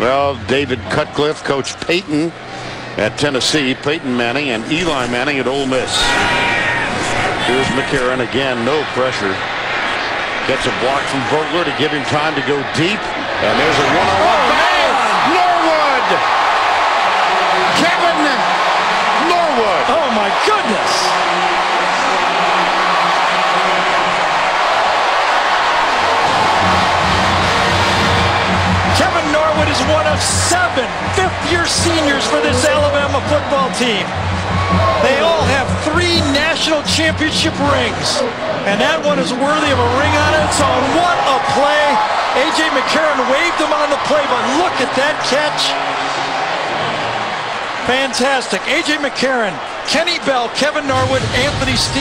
Well, David Cutcliffe, Coach Peyton at Tennessee, Peyton Manning and Eli Manning at Ole Miss. Here's McCarron again, no pressure. Gets a block from Vogler to give him time to go deep. And there's a one-on-one. Oh, Norwood! Kevin Norwood! Oh, my goodness! Is one of seven fifth-year seniors for this Alabama football team. They all have three national championship rings, and that one is worthy of a ring on its own. What a play! A.J. McCarron waved him on the play, but look at that catch. Fantastic. A.J. McCarron, Kenny Bell, Kevin Norwood, Anthony Stevens.